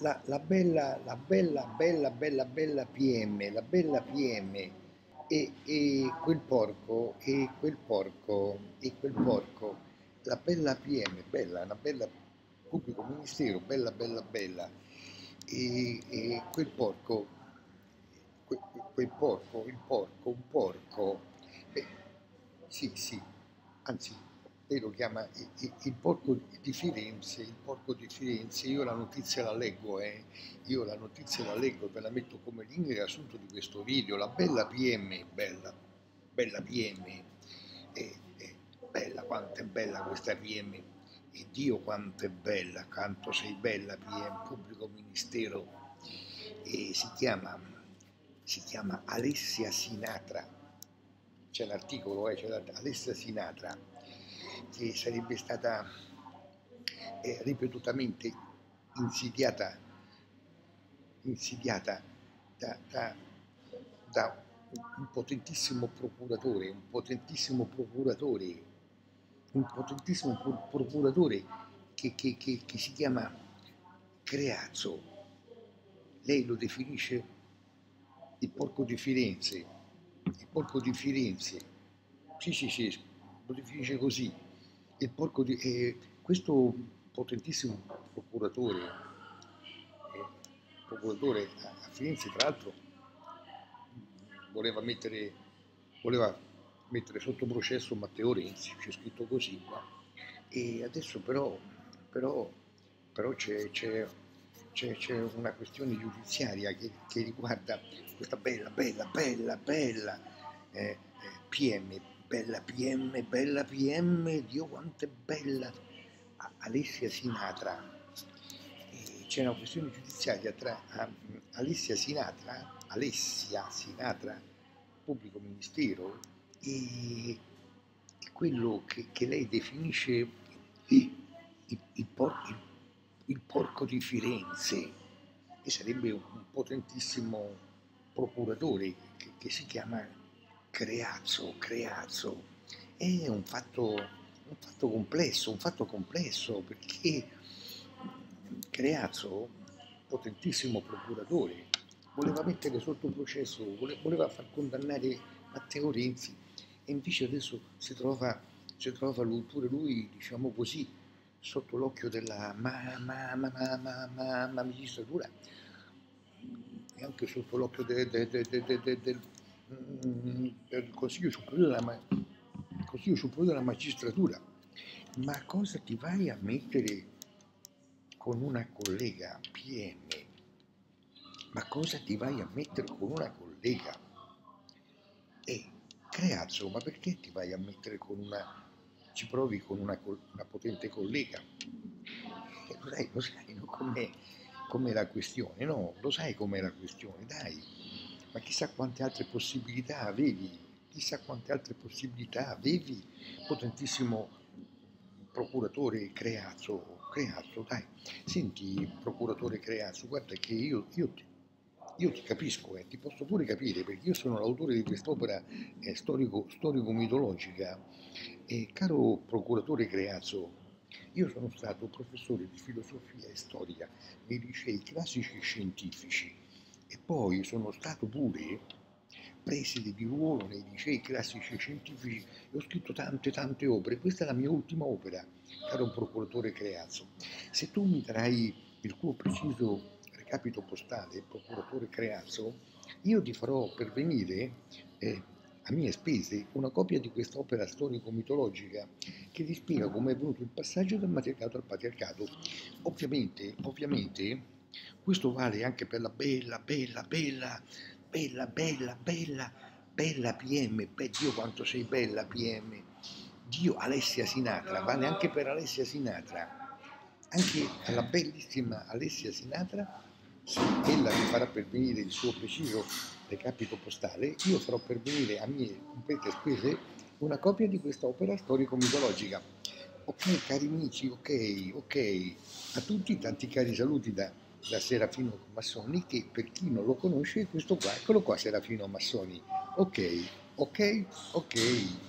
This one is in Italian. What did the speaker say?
la, la bella, la bella, bella, bella, bella PM, la bella PM e, e quel porco, e quel porco, e quel porco, la bella PM, bella, una bella pubblico ministero, bella, bella, bella, e, e quel porco, quel, quel porco, il porco, un porco, beh, sì, sì, anzi lei lo chiama il, porco di Firenze, il porco di Firenze, io la notizia la leggo, eh. io la notizia la leggo, ve la metto come link di riassunto di questo video, la bella PM, bella, bella PM, è, è bella, quanto è bella questa PM, e Dio quanto è bella, quanto sei bella PM, pubblico ministero, e si chiama, si chiama Alessia Sinatra, c'è l'articolo, eh, c'è Alessia Sinatra, che sarebbe stata eh, ripetutamente insidiata, insidiata da, da, da, un potentissimo procuratore, un potentissimo procuratore, un potentissimo procuratore che, che, che, che si chiama Creazzo. Lei lo definisce il porco di Firenze, il porco di Firenze. Sì, sì, sì, lo definisce così il porco di... Eh, questo potentissimo procuratore, eh, procuratore a, Firenze, tra l'altro, voleva mettere, voleva mettere sotto processo Matteo Renzi, c'è scritto così qua. E adesso però, però, però c'è, una questione giudiziaria che, che, riguarda questa bella, bella, bella, bella eh, eh PM, bella PM, bella PM, Dio quanto è bella, Alessia Sinatra. c'è una questione giudiziaria tra Alessia Sinatra, Alessia Sinatra, pubblico ministero, e quello che, che lei definisce il, il, il, il, porco di Firenze, che sarebbe un potentissimo procuratore che, che si chiama Creazzo, Creazzo, è un fatto, un fatto complesso, un fatto complesso perché Creazzo, potentissimo procuratore, voleva mettere sotto processo, voleva far condannare Matteo Renzi e invece adesso si trova, si trova lui, pure lui, diciamo così, sotto l'occhio della ma, ma, ma, magistratura e anche sotto l'occhio de, de, de, del del Consiglio Superiore della, Consiglio Superiore della Magistratura. Ma cosa ti vai a mettere con una collega PM? Ma cosa ti vai a mettere con una collega? E Creazzo, ma perché ti vai a mettere con una... ci provi con una, una potente collega? E lo sai, lo sai, no? com'è, com'è la questione, no? Lo sai com'è la questione, dai ma chissà quante altre possibilità avevi, chissà quante altre possibilità avevi, potentissimo procuratore Creazzo, Creazzo, dai, senti procuratore Creazzo, guarda che io, io, io ti capisco, eh, ti posso pure capire perché io sono l'autore di quest'opera eh, storico, storico-mitologica. E caro procuratore Creazzo, io sono stato professore di filosofia e storia nei licei classici scientifici e poi sono stato pure preside di ruolo nei licei classici scientifici e ho scritto tante tante opere. Questa è la mia ultima opera, caro procuratore Creazzo. Se tu mi darai il tuo preciso recapito postale, procuratore Creazzo, io ti farò pervenire eh, a mie spese una copia di quest'opera storico-mitologica che ti spiega come è venuto il passaggio dal matriarcato al patriarcato. Ovviamente, ovviamente questo vale anche per la bella, bella, bella, bella, bella, bella, bella PM. Beh, Dio quanto sei bella PM. Dio Alessia Sinatra, vale anche per Alessia Sinatra. Anche alla bellissima Alessia Sinatra, se ella mi farà pervenire il suo preciso recapito postale, io farò pervenire a mie complete spese una copia di questa opera storico-mitologica. Ok, cari amici, ok, ok. A tutti tanti cari saluti da da Serafino Massoni che per chi non lo conosce questo qua, eccolo qua Serafino Massoni. Ok ok ok